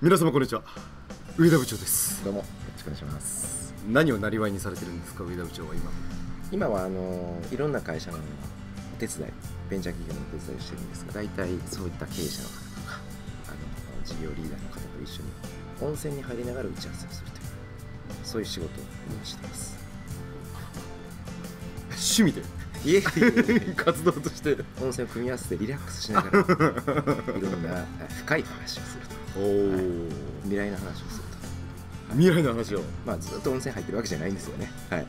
皆様こんにちは。上田部長です。どうもよろしくお願いします。何をなりわいにされてるんですか？上田部長は今。今はあのいろんな会社のお手伝いベンチャー企業のお手伝いをしてるんですが大体そういった経営者の方とかあの事業リーダーの方と一緒に温泉に入りながら打ち合わせをするというそういう仕事を今しています。趣味で？いえ。い え活動として。温泉を組み合わせてリラックスしながらいろんな深い話をするとおお、未来の話をすると。未来の話を。まあずっと温泉入ってるわけじゃないんですよね。はい。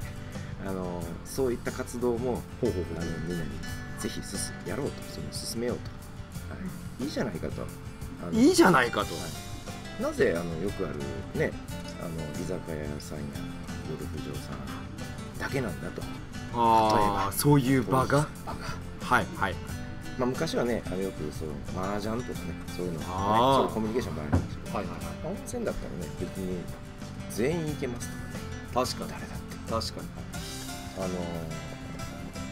あのそういった活動もほうほうあのみんなにぜひ進やろうと。その進めようと、はい、いいじゃないかと。いいじゃないかと、はい。なぜあのよくあるねあの居酒屋さんやゴルフ場さんだけなんだと。あ例えばあそういう場が？場が、はいはいまあ、昔はねあのよくその麻雀とかねそういうの、ね、そういうコミュニケーションもあるんですけど、はいはいはい。温泉だったらね別に全員行けますからね。確かに。誰だって。確かに。あの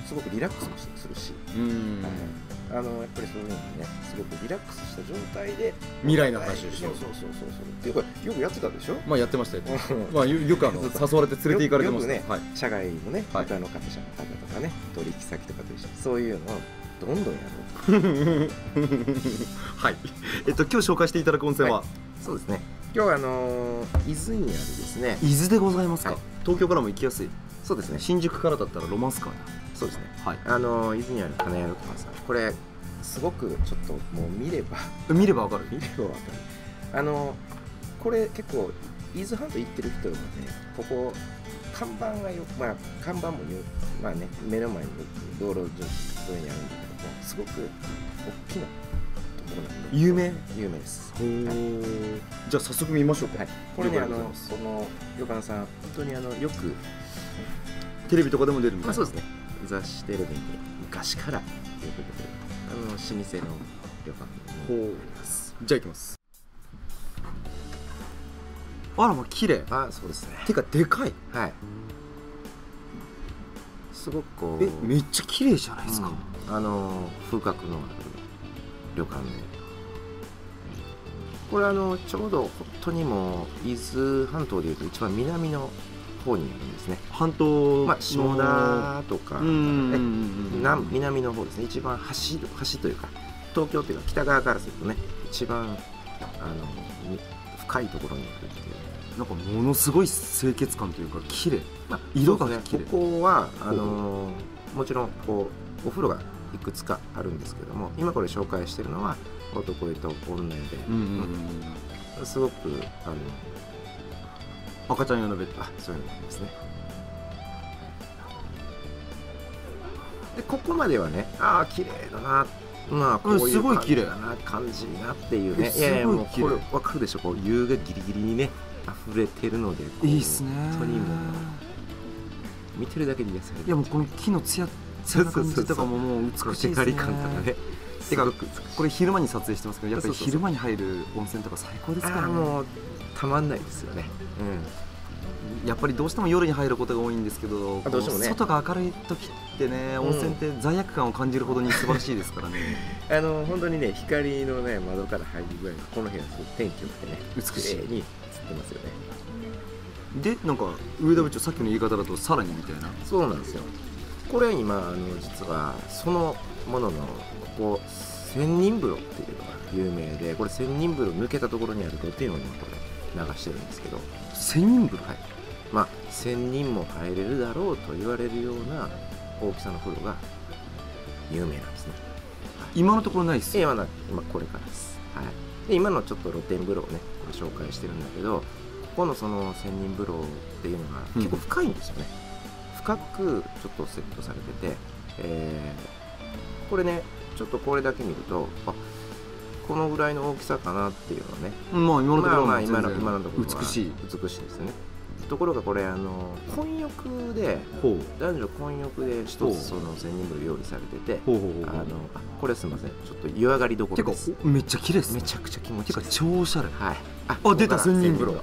すごくリラックスもするし、うん。はい。あのやっぱりそういうのにねすごくリラックスした状態で未来の話をしよう。そうそうそうそうそう。っていうかよくやってたでしょ？まあやってましたよ、うんまあよよくあの誘われて連れて行かれてましたよくねはい。社外のねはい。他の会社の方とかね取引先とかと一緒にそういうのをどんどんやろう。はい。えっと今日紹介していただく温泉は、そうですね。今日はあのー伊豆にあるですね。伊豆でございますか、はい。東京からも行きやすい？そうですね。新宿からだったらロマンスカーそうですね。だはい。あのー伊豆にある金谷六幡さんこれすごくちょっともう見れば見ればわかる？見ればわかる。あのーこれ結構伊豆半島行ってる人はねここ看板がよまあ看板もよまあね目の前に道路上沿いにあるんだけどもすごく大きなところなんで有名？有名です。ほー。じゃあ早速見ましょうか、はい、これね、あの、ます。この旅館さん、本当にあの、よく、テレビとかでも出るみたいなあそうですね、雑誌テレビに昔からよく出てる、あの、老舗の旅館ほなります。じゃあ行きます。あらまあ綺麗。あ、そうですね。てかでかい。はい。すごくこう、えめっちゃ綺麗じゃないですか、うんあの、風格のある旅館。で。これあの、ちょうど本当にもう、伊豆半島でいうと一番南の方にあるんですね。半島まあ、下田とか、ねうん南南の方ですね。一番端端というか東京というか北側からするとね一番あのに深いところにあるっていう、なんかものすごい清潔感というか綺麗。まあ、色が綺麗。ここはあのもちろんこうお風呂がいくつかあるんですけども今これ紹介してるのは男湯と女湯で、うんうんうんすごくあの赤ちゃん用のベッド。あそういうのですね。でここまではねああ綺麗だな。まあこういううんすごい綺麗。感じだな感じなっていうね。えいやいやすごい綺麗。もうこれ分かるでしょ？こう湯がギリギリにね溢れてるのでいいっすね。本当にもう見てるだけで癒される。いやもうこの木の艶艶な感じとかももう美しいですね。テカリ感とかねてかこれ昼間に撮影してますけどやっぱりそうそうそう昼間に入る温泉とか最高ですかあらね。あもうたまんないですよね。やっぱりどうしても夜に入ることが多いんですけどね。こ外が明るい時ってね温泉って罪悪感を感じるほどに素晴らしいですからね。う んあの本当にね光のね窓から入るぐらいのこの部屋すごく天気良くてね美しい。に映ってますよね。でなんか上田部長さっきの言い方だとさらにみたいな。そうなんですよこれ今あの実はそのもののここ千人風呂っていうのが有名でこれ千人風呂抜けたところにある露天を今これ流してるんですけど千人風呂？はいまあ千人も入れるだろうと言われるような大きさの風呂が有名なんですね。今のところないっす今な今これからです、はい、で今のちょっと露天風呂をね紹介してるんだけどここのその千人風呂っていうのがうん。結構深いんですよね、深くちょっとセットされてて、えーこれねちょっとこれだけ見るとあこのぐらいの大きさかなっていうのね。まあ今のところは今の今のところは美しい。美しいですよね。ところがこれあの混浴で男女混浴で一つその千人風呂用意されててあのあこれすみません。ちょっと湯上がりどこてかろです。おめっちゃ綺麗っすね。めちゃくちゃ気持ちてかいいです。超おしゃれ。はい。ああ出た千人風呂こ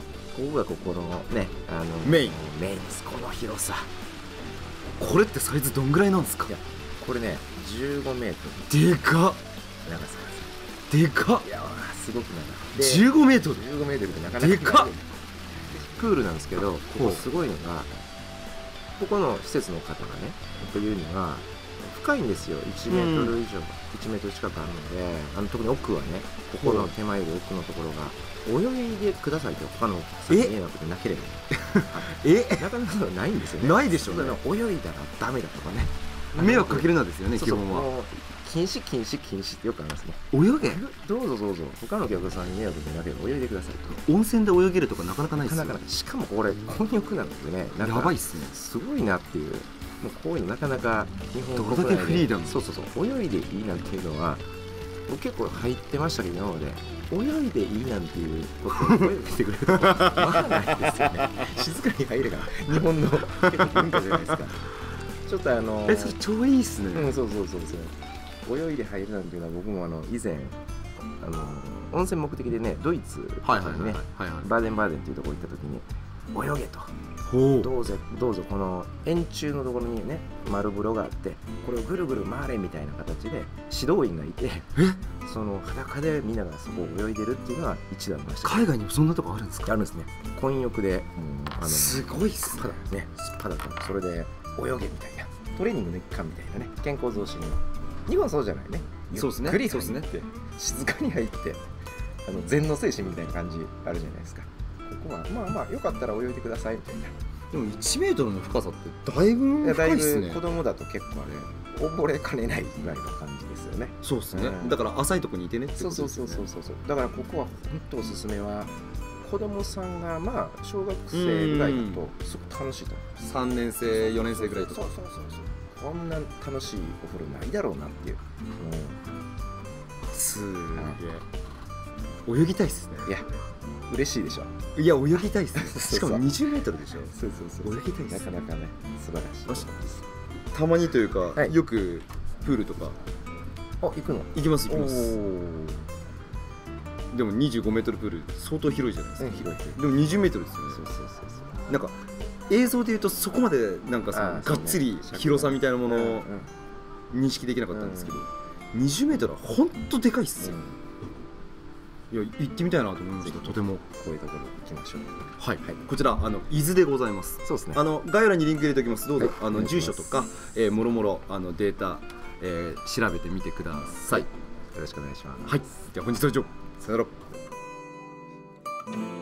こがここのねあのメイン。メインです。この広さこれってサイズどんぐらいなんですか？いやこれね15メートでかっ。ル長さがでかっ。いやーすごく長い。で15メートル？15メートルってなかなかでかっ。プールなんですけどここすごいのがここの施設の方がねというには深いんですよ。1メートル以上、1メートル近くあるのであの特に奥はねここの手前より奥のところが泳いでくださいって他のお客さんに迷惑でなければ え？なかなかないんですよね。ないでしょうね。泳いだらダメだとかね。迷惑かけるなですよね基本は。禁止禁止禁止ってよくありますね。泳げ？どうぞどうぞ。他のお客さんに迷惑でなければ泳いでくださいと。温泉で泳げるとかなかなかないですよなかなかしかもこれ混浴なんでね。やばいっすね。すごいなっていうもうこういうのなかなか日本どれだけ国内でフリーダム。そうそうそう。泳いでいいなんていうのは僕結構入ってましたけど今まで泳いでいいなんていうことを声をかけてくれることまあないですよね。静かに入れが日本の文化じゃないですか。ちょっとあのえそれ超いいっすね、うん、そうそうそうそう。泳いで入るなんていうのは僕もあの以前あの温泉目的でねドイツはいはいはいにねはいはい。バーデンバーデンっていうところ行った時に泳げとどうぞどうぞこの円柱のところにね丸風呂があってこれをぐるぐる回れみたいな形で指導員がいてその裸でみんながそこを泳いでるっていうのは一度ありました海外にもそんなとこあるんですか？あるんですね。混浴でもうあのすごいっすスパだねスパだったそれで泳げみたいな。トレーニングの一環みたいなね。健康増進の。日本はそうじゃないね。そうっすね。ゆっくりそうっすね。入って静かに入ってあの禅の精神みたいな感じあるじゃないですかここはまあまあよかったら泳いでください。みたいなでも1メートルの深さってだいいぶ深いっすね。ぶ子供だと結構あれ溺れかねないぐらいの感じですよね。そうっすね、うん。だから浅いとこにいてねってそうそうそうそうそう。だからここは本当おすすめは子供さんがまあ小学生ぐらいだとすごく楽しいと思う3年生4年生ぐらいとか。そうそうそうそう。こんな楽しいお風呂ないだろうなっていう、すげえ泳ぎたいっすね。いや嬉しいでしょ。いや泳ぎたいっす しかも20メートルでしょ。そうそう泳ぎたいっすなかなかね素晴らしい。たまにというか、はい。よくプールとか。あ行くの？行きます行きます。おでも25メートルプール相当広いじゃないですうんか、広い。でも20メートルですよね。そうそうそうそう。なんか映像で言うとそこまでなんかそのあーそうね。がっつり広さみたいなものうんを認識できなかったんですけど、20メートルは本当でかいっすよ、いや行ってみたいなと思いました。とてもこういうところ行きましょう。はい、はい。こちらあの伊豆でございます。そうですね。あの概要欄にリンク入れておきます。どうぞ、はい。あの住所とか、えーもろもろあのデータ、えー調べてみてください。よろしくお願いします。はい。では本日は以上。さよなら